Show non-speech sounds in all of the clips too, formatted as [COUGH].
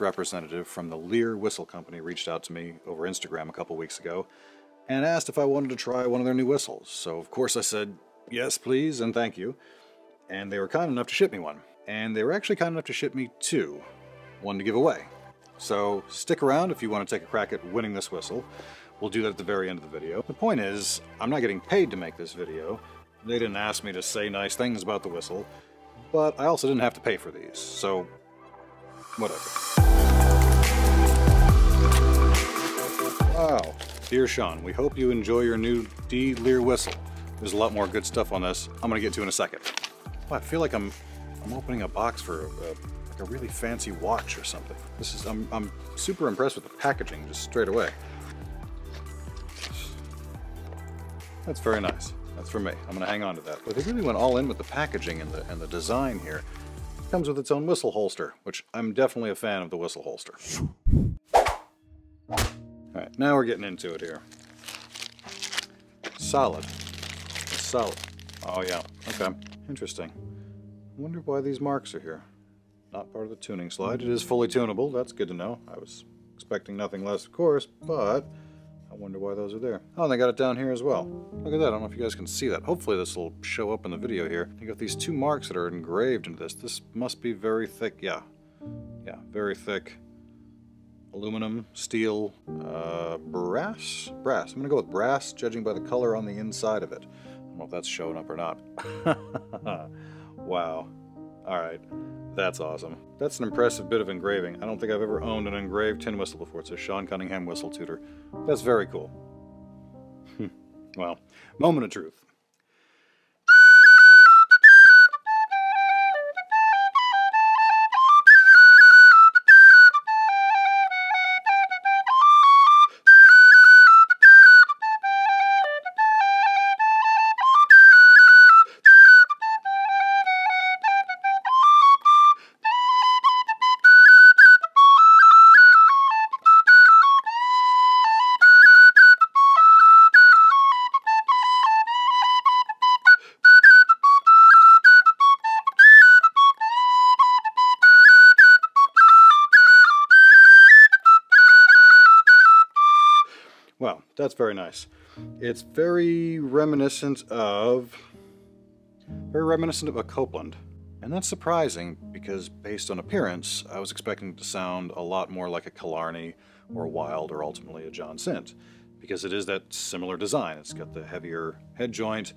Representative from the Lír Whistle Company reached out to me over Instagram a couple weeks ago and asked if I wanted to try one of their new whistles. So, of course, I said, yes, please, and thank you. And they were kind enough to ship me one. And they were actually kind enough to ship me two, one to give away. So, stick around if you want to take a crack at winning this whistle. We'll do that at the very end of the video. The point is, I'm not getting paid to make this video. They didn't ask me to say nice things about the whistle, but I also didn't have to pay for these, so whatever. Wow. Dear Sean, we hope you enjoy your new D Lír whistle. There's a lot more good stuff on this I'm gonna get to in a second. I feel like I'm I'm opening a box for a, like a really fancy watch or something. This is I'm, I'm super impressed with the packaging just straight away. That's very nice. That's for me. I'm gonna hang on to that. But they really went all in with the packaging and the and the design here. Comes with its own whistle holster, which I'm definitely a fan of the whistle holster. Alright, now we're getting into it here. Solid. Solid. Oh yeah, okay. Interesting. I wonder why these marks are here. Not part of the tuning slide. It is fully tunable, that's good to know. I was expecting nothing less, of course, but wonder why those are there. Oh, and they got it down here as well. Look at that, I don't know if you guys can see that. Hopefully this will show up in the video here. You got these two marks that are engraved into this. This must be very thick, yeah. Yeah, very thick aluminum, steel, uh, brass? Brass. I'm gonna go with brass, judging by the color on the inside of it. I don't know if that's showing up or not. [LAUGHS] wow. Alright. That's awesome. That's an impressive bit of engraving. I don't think I've ever owned an engraved tin whistle before. It says Sean Cunningham Whistle Tutor. That's very cool. [LAUGHS] well, moment of truth. That's very nice. It's very reminiscent of, very reminiscent of a Copeland. And that's surprising because based on appearance, I was expecting it to sound a lot more like a Killarney or a Wild or ultimately a John Sindt because it is that similar design. It's got the heavier head joint.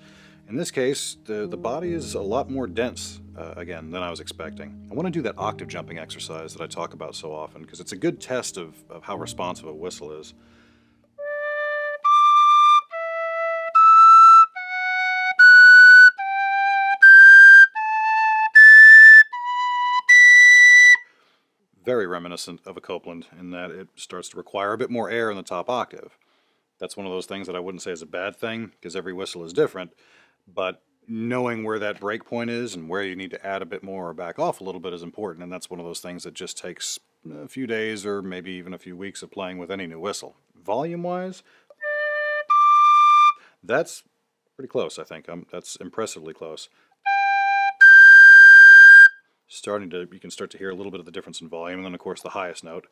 In this case, the, the body is a lot more dense, uh, again, than I was expecting. I want to do that octave jumping exercise that I talk about so often because it's a good test of, of how responsive a whistle is. Very reminiscent of a Copeland in that it starts to require a bit more air in the top octave. That's one of those things that I wouldn't say is a bad thing because every whistle is different, but knowing where that break point is and where you need to add a bit more or back off a little bit is important, and that's one of those things that just takes a few days or maybe even a few weeks of playing with any new whistle. Volume-wise, that's pretty close, I think. Um, that's impressively close. Starting to, you can start to hear a little bit of the difference in volume, and then of course the highest note,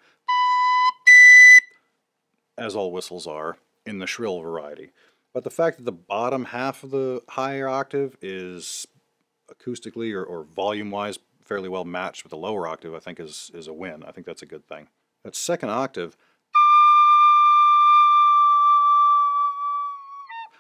as all whistles are, in the shrill variety. But the fact that the bottom half of the higher octave is acoustically or, or volume-wise fairly well matched with the lower octave, I think is, is a win. I think that's a good thing. That second octave,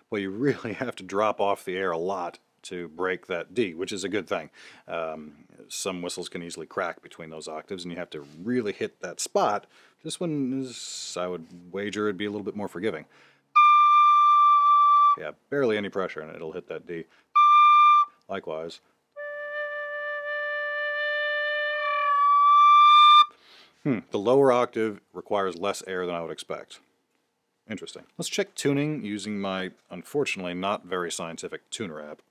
well, you really [LAUGHS] have to drop off the air a lot to break that D, which is a good thing. Um, some whistles can easily crack between those octaves, and you have to really hit that spot. This one is, I would wager, it'd be a little bit more forgiving. Yeah, barely any pressure, and it'll hit that D. Likewise. Hmm, the lower octave requires less air than I would expect. Interesting. Let's check tuning using my, unfortunately, not very scientific tuner app.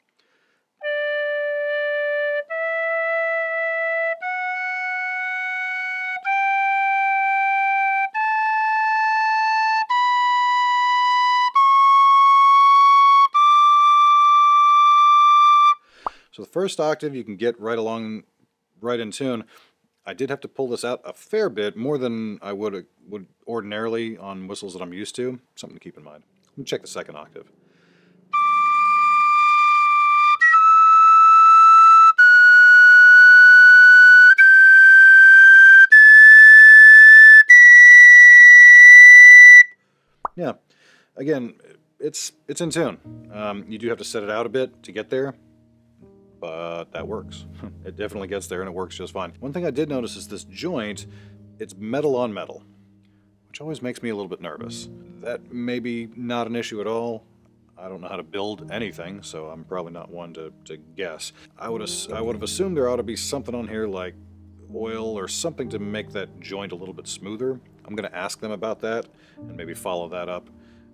So the first octave you can get right along, right in tune. I did have to pull this out a fair bit, more than I would would ordinarily on whistles that I'm used to. Something to keep in mind. Let me check the second octave. Yeah, again, it's it's in tune. Um, you do have to set it out a bit to get there, but that works. [LAUGHS] it definitely gets there and it works just fine. One thing I did notice is this joint, it's metal on metal, which always makes me a little bit nervous. That may be not an issue at all. I don't know how to build anything, so I'm probably not one to, to guess. I would, I would have assumed there ought to be something on here like oil or something to make that joint a little bit smoother. I'm going to ask them about that and maybe follow that up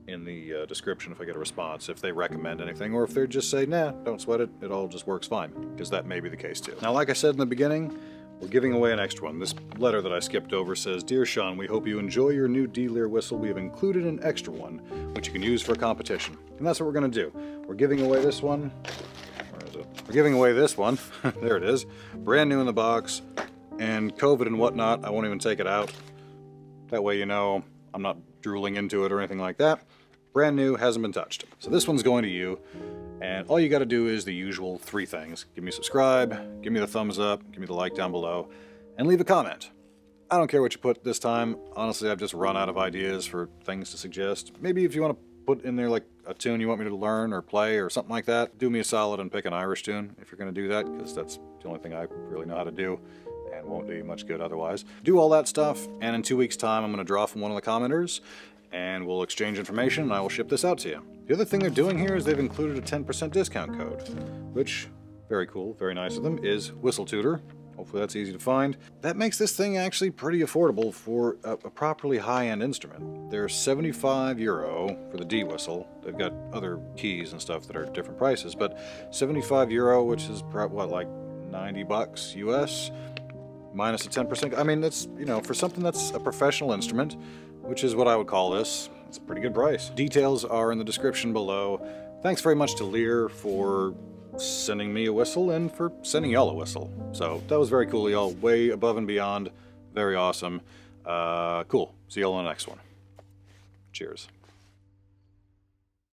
in the uh, description if I get a response, if they recommend anything, or if they just say, nah, don't sweat it, it all just works fine, because that may be the case too. Now, like I said in the beginning, we're giving away an extra one. This letter that I skipped over says, Dear Sean, we hope you enjoy your new D-Lír whistle. We have included an extra one, which you can use for a competition. And that's what we're going to do. We're giving away this one. Where is it? We're giving away this one. [LAUGHS] there it is. Brand new in the box. And COVID and whatnot, I won't even take it out. That way you know I'm not drooling into it or anything like that. Brand new, hasn't been touched. So this one's going to you, and all you got to do is the usual three things. Give me subscribe, give me the thumbs up, give me the like down below, and leave a comment. I don't care what you put this time. Honestly, I've just run out of ideas for things to suggest. Maybe if you want to put in there like a tune you want me to learn or play or something like that, do me a solid and pick an Irish tune if you're going to do that, because that's the only thing I really know how to do and won't do you much good otherwise. Do all that stuff, and in two weeks' time, I'm to draw from one of the commenters, and we'll exchange information, and I will ship this out to you. The other thing they're doing here is they've included a 10% discount code, which, very cool, very nice of them, is Whistle Tutor. Hopefully that's easy to find. That makes this thing actually pretty affordable for a, a properly high-end instrument. They're 75 euro for the D-whistle. They've got other keys and stuff that are different prices, but 75 euro, which is, what, like 90 bucks US? Minus a 10%. I mean, it's, you know, for something that's a professional instrument, which is what I would call this, it's a pretty good price. Details are in the description below. Thanks very much to Lír for sending me a whistle and for sending y'all a whistle. So that was very cool, y'all. Way above and beyond. Very awesome. Uh, cool. See y'all on the next one. Cheers.